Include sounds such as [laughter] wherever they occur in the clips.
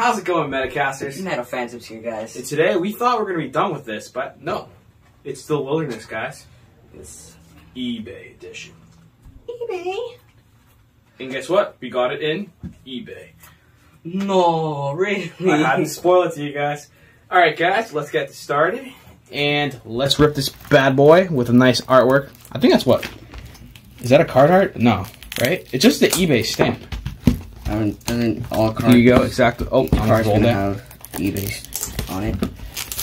How's it going, Metacasters? MetaPhantoms here, guys. And today we thought we are going to be done with this, but no. It's still Wilderness, guys. It's eBay edition. eBay. And guess what? We got it in eBay. No, really? I had to spoil it to you guys. Alright, guys, let's get this started. And let's rip this bad boy with a nice artwork. I think that's what? Is that a card art? No, right? It's just the eBay stamp. I don't, all cards. Here you go, exactly. Oh, Cards gonna have eBay on it.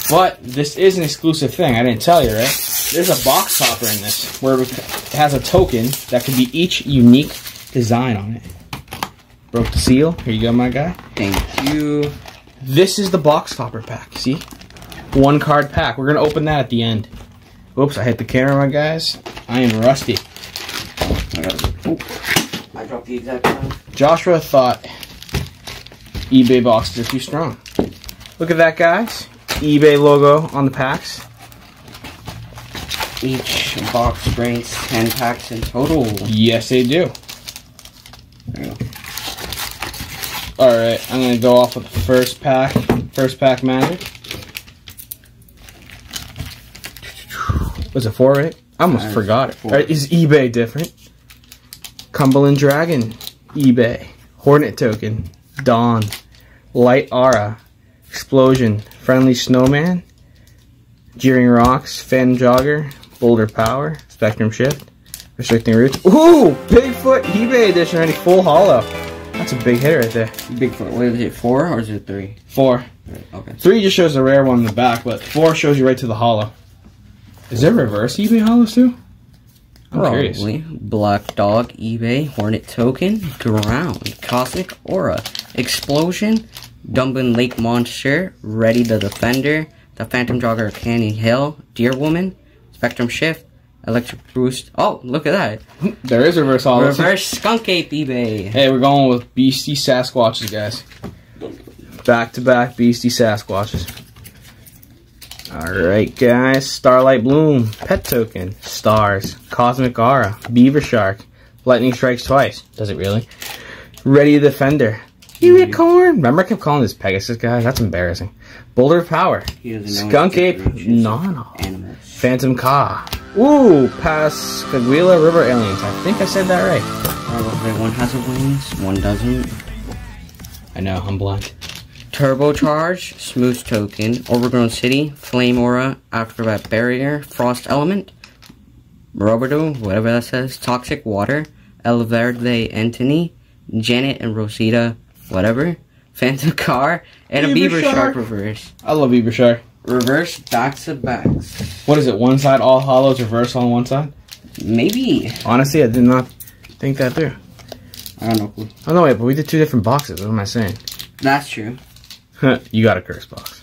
But this is an exclusive thing. I didn't tell you, right? There's a box topper in this where it has a token that can be each unique design on it. Broke the seal. Here you go, my guy. Thank you. This is the box topper pack. See? One card pack. We're going to open that at the end. Oops, I hit the camera, my guys. I am rusty. I, got, oh, I dropped the exact one. Joshua thought eBay boxes are too strong. Look at that, guys. eBay logo on the packs. Each box brings 10 packs in total. Yes, they do. There you go. Alright, I'm gonna go off with the first pack. First pack magic. Was it four, right? I almost Five, forgot it. four. Alright, is eBay different? Cumberland Dragon, eBay. Hornet Token, Dawn. Light Aura, Explosion, Friendly Snowman, Jeering Rocks, Fan Jogger, Boulder Power, Spectrum Shift, Restricting Roots. Ooh! Bigfoot eBay edition already, full hollow. That's a big hit right there. Bigfoot, what is it, four or is it three? Four. Okay. Three just shows the rare one in the back, but four shows you right to the hollow. Is there reverse eBay hollows too? I'm curious. Probably. Black Dog, eBay, Hornet Token, Ground, Cosmic Aura, Explosion, Dumbin Lake Monster, Ready the Defender, the Phantom Jogger Canyon Hill, Deer Woman, Spectrum Shift, Electric Boost. Oh, look at that. [laughs] There is reverse hollows. Reverse Skunk Ape eBay. Hey, we're going with beastie Sasquatches, guys. Back to back beastie Sasquatches. Alright, guys. Starlight Bloom, Pet Token, Stars, Cosmic Aura, Beaver Shark, Lightning Strikes Twice. Does it really? Ready Defender. Unicorn! Remember I kept calling this Pegasus, guys? That's embarrassing. Boulder Power, doesn't know Skunk Ape, Nono, Phantom Ka. Ooh, Pascagoula River Aliens. I think I said that right. Probably one has a wings, one doesn't. I know, I'm blind. Turbocharge, Smooth Token, Overgrown City, Flame Aura, Acrobat Barrier, Frost Element, Roberto, whatever that says, Toxic Water, El Verde Antony, Janet and Rosita, whatever, Phantom Car, and a Beaver Beaver Shark. Shark Reverse. I love Beaver Shark. Reverse back to backs. What is it? One side all hollows, reverse on one side? Maybe. Honestly, I did not think that through. I don't know. Oh no, wait, but we did two different boxes. What am I saying? That's true. You got a curse box.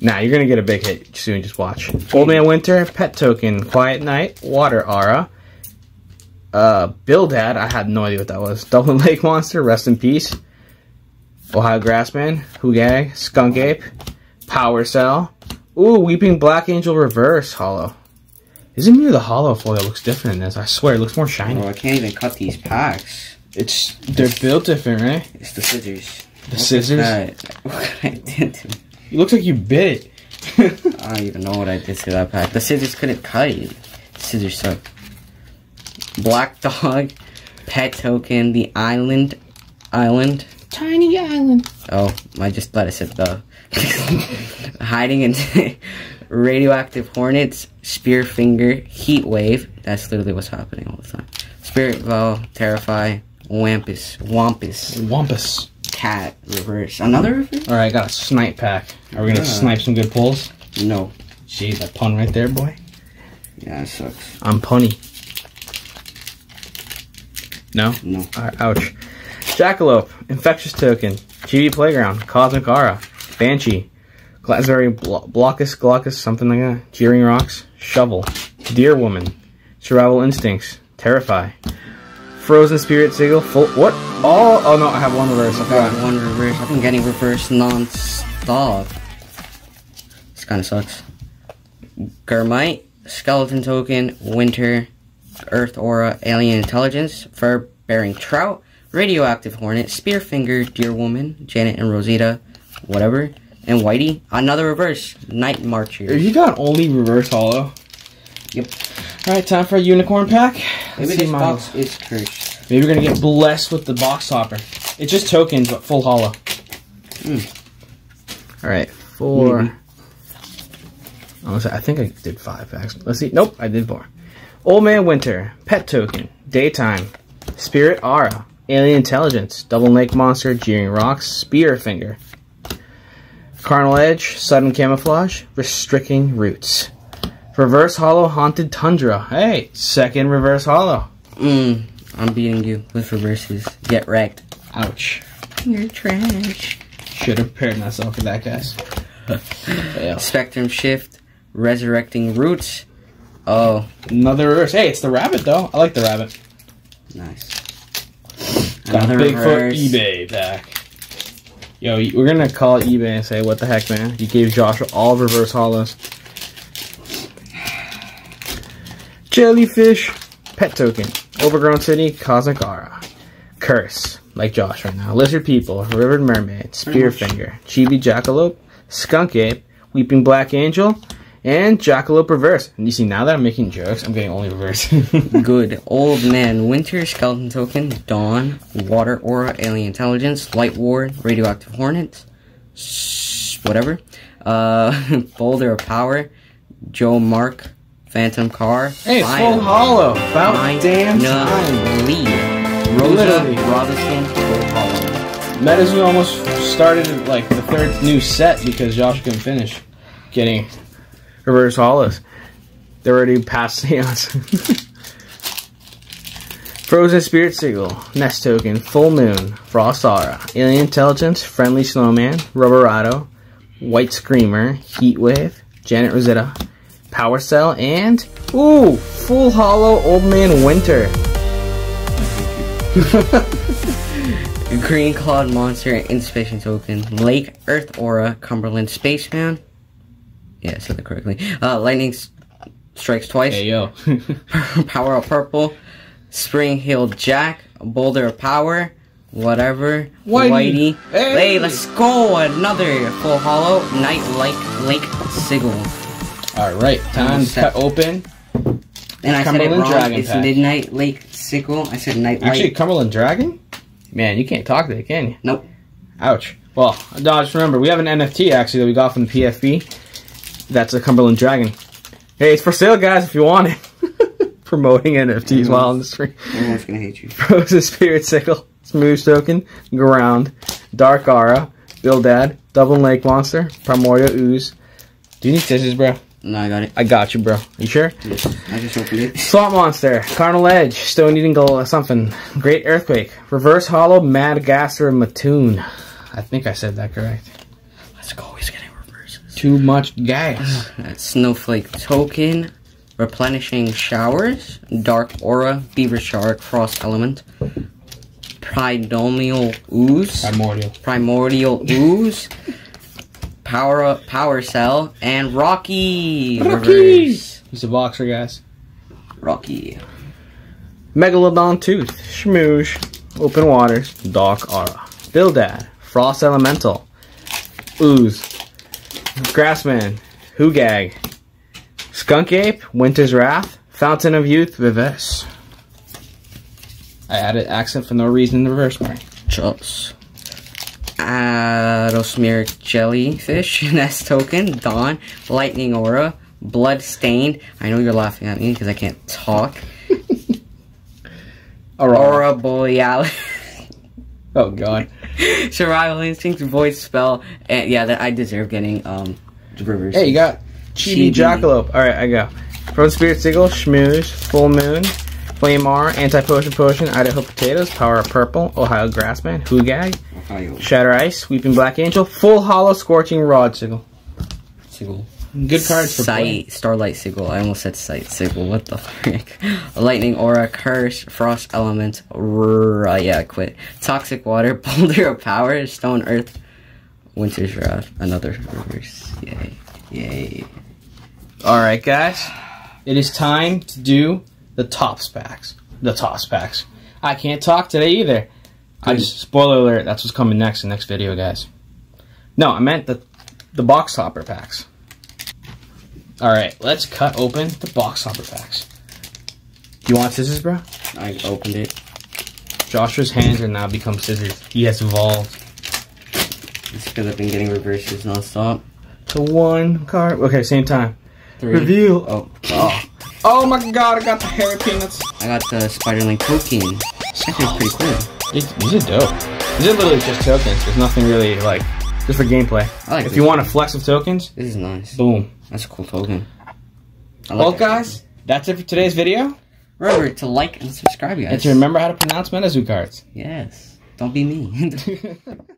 Nah, you're gonna get a big hit soon. Just watch. Old Man Winter, Pet Token, Quiet Night, Water Aura, uh, Bill Dad. I had no idea what that was. [laughs] Dublin Lake Monster, Rest in Peace. Ohio Grassman, Hugag, Skunk Ape, Power Cell. Ooh, Weeping Black Angel Reverse Hollow. Isn't maybe the hollow foil looks different in this? I swear, it looks more shiny. Oh, I can't even cut these packs. It's they're built different, right? It's the scissors. The scissors. That- [laughs] What I did to It looks like you bit it. [laughs] I don't even know what I did to that pack. The scissors couldn't cut it. Scissors suck. Black Dog, Pet Token, The Island, Island. Tiny island. Oh, I just thought it said the. [laughs] Hiding in Radioactive Hornets, Spear Finger, Heat Wave. That's literally what's happening all the time. Spirit Vow, Terrify, Wampus, Wampus, Wampus. Cat, Reverse. Another reverse? All right, I got a snipe pack. Are we gonna Yeah. snipe some good pulls? No. Jeez, that pun right there, boy. Yeah, it sucks. I'm punny. No. No. Right, ouch. Jackalope, Infectious Token, TV Playground, Cosmic Aura, Banshee, Blo- Blockus, Glaucus, something like that, Jeering Rocks, Shovel, Deer Woman, Survival Instincts, Terrify, Frozen Spirit Sigil, full. What? Oh, oh no, I have one reverse. I I got forgot. one reverse. I've been getting reverse non-stop. This kind of sucks. Gurmite, Skeleton Token, Winter, Earth Aura, Alien Intelligence, Fur Bearing Trout, Radioactive Hornet, Spearfinger, Deer Woman, Janet and Rosita, whatever, and Whitey. Another reverse, Night Marcher. You got only reverse hollow. Yep. All right, time for a unicorn pack. Let's Maybe see this mine. box is cursed. Maybe we're gonna get blessed with the box topper. It's just tokens, but full hollow. Hmm. All right, 4 Maybe. Oh, Honestly, I think I did five packs. Let's see. Nope, I did four. Old Man Winter, Pet Token, Daytime, Spirit Aura, Alien Intelligence, Double Lake Monster, Jeering Rocks, Spear Finger, Carnal Edge, Sudden Camouflage, Restricting Roots, Reverse Hollow, Haunted Tundra. Hey, second Reverse Hollow. Mm, I'm beating you with reverses. Get wrecked. Ouch. You're trash. Should have prepared myself for that, guys. [laughs] Fail. Spectrum Shift, Resurrecting Roots. Oh, Another reverse. Hey, it's the rabbit though. I like the rabbit. nice. Got a Another Bigfoot reverse. eBay pack. Yo, we're gonna call eBay and say, "What the heck, man? You gave Josh all reverse hollows." Jellyfish, pet token, overgrown city, aura, curse, like Josh right now. Lizard people, river mermaid, spearfinger, chibi jackalope, skunk ape, weeping black angel, and jackalope reverse. And you see, now that I'm making jokes, I'm getting only reverse. [laughs] Good. Old Man Winter, Skeleton Token, Dawn, Water Aura, Alien Intelligence, Light Ward, Radioactive Hornet, whatever. Uh, [laughs] Boulder of Power, Joe Mark, Phantom Car. hey, full hollow. About damn time. Finally. Rosa Literally. Robinson, full hollow. Metazoo almost started like the third new set because Josh couldn't finish getting reverse hollows. They're already past [laughs] seance. Frozen Spirit Signal, Nest Token, Full Moon, Frost Aura, Alien Intelligence, Friendly Snowman, Rubberado, White Screamer, Heat Wave, Janet Rosetta, Power Cell, and ooh, Full Hollow Old Man Winter. [laughs] Green Clawed Monster, Inspection Token, Lake Earth Aura, Cumberland Spaceman. Yeah, I said that correctly. Uh, Lightning Strikes Twice. Hey yo. [laughs] Power of Purple, Spring Hill Jack, Boulder of Power, whatever, Whitey. Whitey. Hey. Hey. let's go! Another Full Hollow, Night Like Lake Sigil. Alright, time to cut open. And I said it Cumberland wrong. Dragon it's Pack. Midnight Lake Sickle. I said Night Actually, Light. Cumberland Dragon? Man, you can't talk today, can you? Nope. Ouch. Well, no, just remember, we have an NFT actually that we got from the PFB. That's a Cumberland Dragon. Hey, it's for sale, guys, if you want it. [laughs] Promoting NFTs while on the stream. Everyone's gonna hate you. [laughs] Frozen Spirit Sickle, Smooth Token, Ground, Dark Aura, Bildad, Double Lake Monster, Primordial Ooze. Do you need scissors, bro? No, I got it. I got you, bro. You sure? Yes, I just opened it. Swamp Monster, Carnal Edge, Stone Eating Goal, something. Great Earthquake, Reverse Hollow, Madagascar, Mattoon. I think I said that correct. Let's go. He's getting reverses. Too much gas. [sighs] That's Snowflake Token, Replenishing Showers, Dark Aura, Beaver Shark, Frost Element, Primordial Ooze, Primordial. Primordial Ooze, [laughs] Power up Power Cell, and Rocky. Rocky! Reverse. He's a boxer, guys. Rocky. Megalodon Tooth, Schmoosh, Open Waters, Doc Aura, Bildad, Frost Elemental, Ooze, Grassman, Hugag, Skunk Ape, Winter's Wrath, Fountain of Youth, Reverse. I added accent for no reason in the reverse part. Chops. Aerosmere Jellyfish, Nest Token, Dawn, Lightning Aura, Blood Stained. I know you're laughing at me because I can't talk. Aura Borealis. [laughs] Oh god. Survival Instinct, Void Spell, and yeah, that I deserve getting um reverse. Hey, you got Chibi Chibi. Jackalope. Alright, I go. Frozen Spirit Sigil, Schmooze, Full Moon, Flame R, Anti Potion Potion, Idaho Potatoes, Power of Purple, Ohio Grassman, Hugag, Ohio. Shatter Ice, Sweeping Black Angel, Full Hollow, Scorching Rod Sigil. Sigil. Good cards for play. Sight, Starlight Sigil. I almost said Sight Sigil. What the frick? [laughs] Lightning Aura, Curse, Frost Element. R- uh, yeah, quit. Toxic Water, [laughs] Boulder of Power, Stone Earth, Winter's Wrath. Another reverse. Yay. Yay. Alright, guys. It is time to do the tops packs. The toss packs. I can't talk today either. I just spoiler alert. That's what's coming next. The next video, guys. No, I meant the the box topper packs. All right, let's cut open the box topper packs. You want scissors, bro? I opened it. Joshua's hands are now become scissors. He has evolved. It's because I've been getting reverses nonstop. To one card. Okay, same time. Three. Reveal. Oh, oh. Oh my god, I got the Harry peanuts. I got the Spider-Link token. Actually, it's pretty cool. These, these are dope. These are literally just tokens. There's nothing really like just for gameplay. I like if this. you want a flex of tokens, This is nice. boom. That's a cool token. I Well, that. guys, that's it for today's video. remember to like and subscribe, guys. And to remember how to pronounce Metazu cards. Yes. Don't be me. [laughs]